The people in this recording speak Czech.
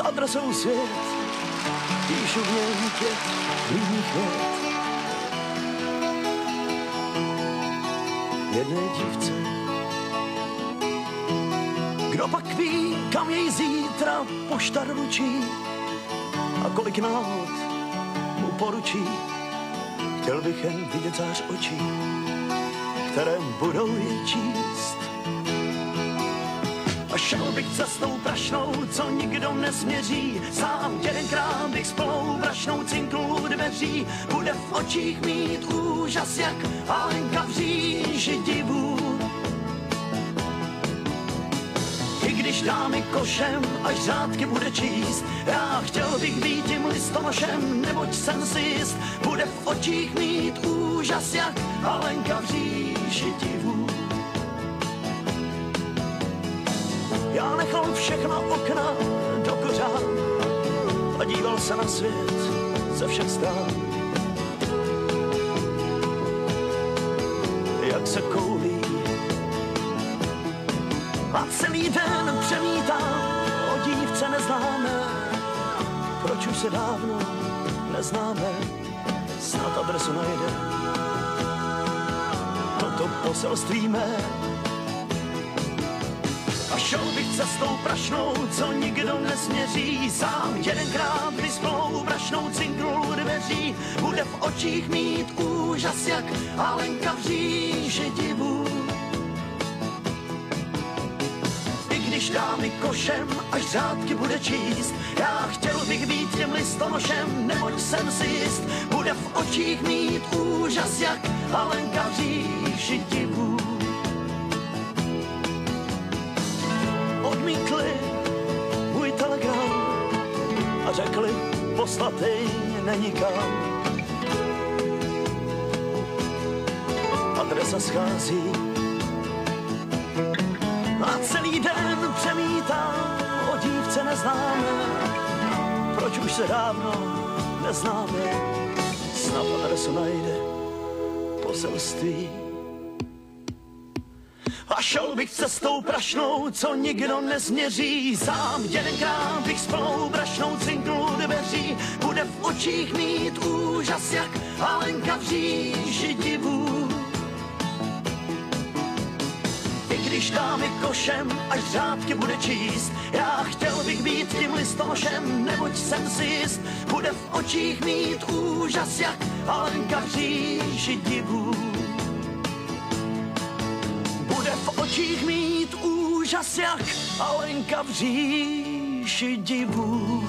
adresou svět, píšu v něm pět klidných vět. Jedné dívce, kdo pak ví, kam jej zítra pošta ručí a kolik náhod mu poručí. Chtěl bych jen vidět zář očí, které budou jej číst. Šel bych cestou prašnou, co nikdo nesměří. Sám jedenkrát bych s plnou prašnou cinknul dveří. Bude v očích mít úžas, jak Alenka v říži divů. I když dá mi košem, až řádky bude číst, já chtěl bych být tím listonošem, neboť jsem si jist, bude v očích mít úžas, jak Alenka v říži divů. Já nechal všechna okna do kořán a díval se na svět ze všech stran. Jak se koulí a celý den přemítám o dívce neznámé. Proč už se dávno neznáme, snad adresu najde. Toto poselství mé šel bych cestou prašnou, co nikdo nesměří. Sám jedenkrát vyspnou prašnou cinknul dveří. Bude v očích mít úžas, jak Alenka v říži divů. I když dá mi košem, až řádky bude číst, já chtěl bych být těm listonošem, neboť jsem si jist. Bude v očích mít úžas, jak Alenka v říži divů. Řekli, poslatý není kam. Adresa schází a celý den přemítám o dívce neznáme. Proč už se dávno neznáme, snad adresu najde poselství. A šel bych cestou prašnou, co nikdo nesměří. Sám jedenkrát bych s plnou brašnou cinknul dveří. Bude v očích mít úžas, jak Alenka v říži divů. I když dá mi košem, až řádky bude číst, já chtěl bych být tím listonošem, neboť jsem si jist. Bude v očích mít úžas, jak Alenka v říži divů očích mít úžas, jak Alenka v říši divů.